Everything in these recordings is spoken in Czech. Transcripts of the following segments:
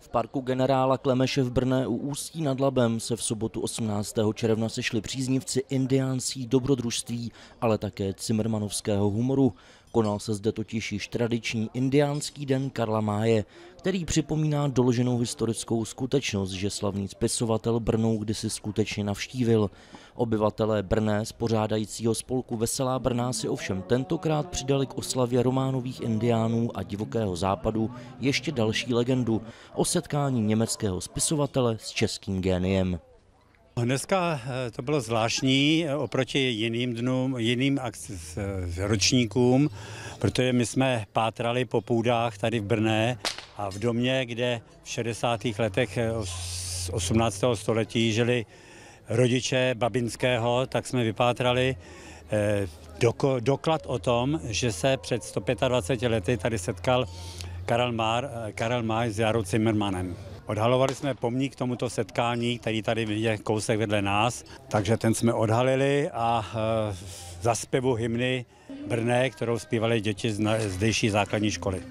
V parku generála Klemeše v Brně u Ústí nad Labem se v sobotu 18. června sešli příznivci indiánský dobrodružství, ale také cimrmanovského humoru. Konal se zde totiž již tradiční indiánský den Karla Máje, který připomíná doloženou historickou skutečnost, že slavný spisovatel Brnou kdysi skutečně navštívil. Obyvatelé Brné z pořádajícího spolku Veselá Brná si ovšem tentokrát přidali k oslavě románových indiánů a divokého západu ještě další legendu o setkání německého spisovatele s českým géniem. Dneska eh, to bylo zvláštní eh, oproti jiným dnům, jiným ročníkům, protože my jsme pátrali po půdách tady v Brně a v domě, kde v 60. letech 18. Eh, století žili rodiče Babinského, tak jsme vypátrali doklad o tom, že se před 125 lety tady setkal Karel, Mar, Karel May s Jarou Zimmermanem. Odhalovali jsme pomník tomuto setkání, který tady je kousek vedle nás, takže ten jsme odhalili a e, za zpěvu hymny Brné, kterou zpívali děti z zdejší základní školy.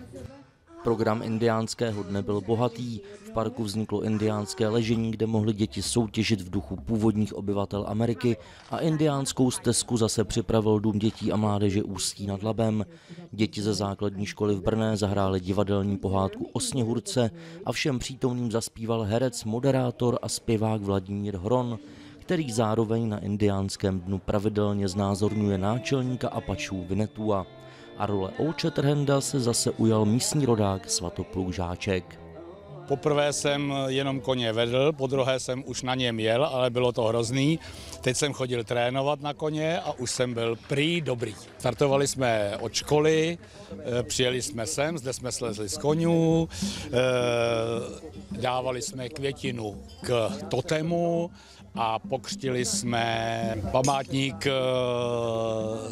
Program indiánského dne byl bohatý, v parku vzniklo indiánské ležení, kde mohly děti soutěžit v duchu původních obyvatel Ameriky a indiánskou stezku zase připravil Dům dětí a mládeže Ústí nad Labem. Děti ze základní školy v Brné zahrály divadelní pohádku o Sněhurce a všem přítomným zaspíval herec, moderátor a zpěvák Vladimír Hron který zároveň na indiánském dnu pravidelně znázorňuje náčelníka Apačů Vinetua a role Olče Trhenda se zase ujal místní rodák Svatopluk Žáček. Poprvé jsem jenom koně vedl, po druhé jsem už na něm jel, ale bylo to hrozný. Teď jsem chodil trénovat na koně a už jsem byl prý dobrý. Startovali jsme od školy, eh, přijeli jsme sem, zde jsme slezli z konňů, eh, dávali jsme květinu k totemu a pokřtili jsme památník eh,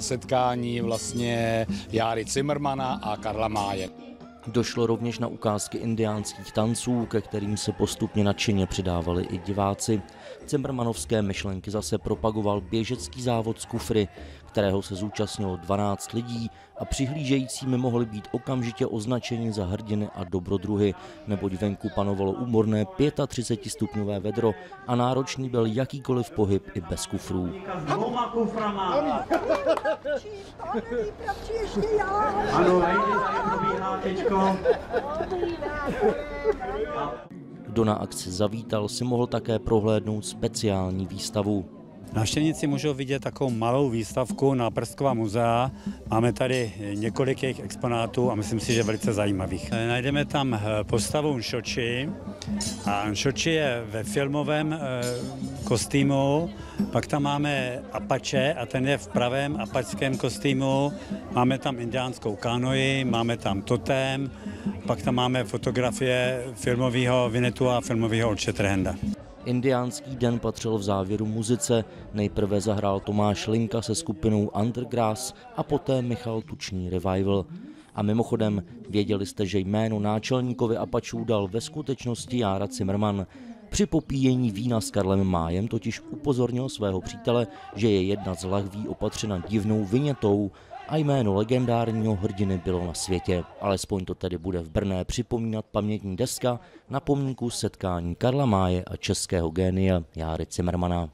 setkání vlastně Járy Zimmermana a Karla Máje. Došlo rovněž na ukázky indiánských tanců, ke kterým se postupně nadšeně přidávali i diváci. Cimrmanovské myšlenky zase propagoval běžecký závod z Kufry, kterého se zúčastnilo 12 lidí a přihlížejícími mohli být okamžitě označeni za hrdiny a dobrodruhy, neboť venku panovalo úmorné 35 stupňové vedro a náročný byl jakýkoliv pohyb i bez kufrů. Ano, kdo na akci zavítal, si mohl také prohlédnout speciální výstavu. Návštěvníci můžou vidět takovou malou výstavku na Prsková muzea. Máme tady několik jejich exponátů a myslím si, že velice zajímavých. Najdeme tam eh, postavu Nšoči a Nšoči je ve filmovém eh, kostýmu, pak tam máme Apache a ten je v pravém apačském kostýmu, máme tam indiánskou kanoji, máme tam totem, pak tam máme fotografie filmového Vinetu a filmového Olčetrhenda. Indiánský den patřil v závěru muzice. Nejprve zahrál Tomáš Linka se skupinou Undergrass a poté Michal Tuční Revival. A mimochodem, věděli jste, že jméno náčelníkovi Apačů dal ve skutečnosti Jára Zimmerman. Při popíjení vína s Karlem Májem totiž upozornil svého přítele, že je jedna z lahví opatřena divnou vinětou a jméno legendárního hrdiny bylo na světě. Alespoň to tedy bude v Brné připomínat pamětní deska na pomníku setkání Karla Máje a českého génia Járy Cimrmana.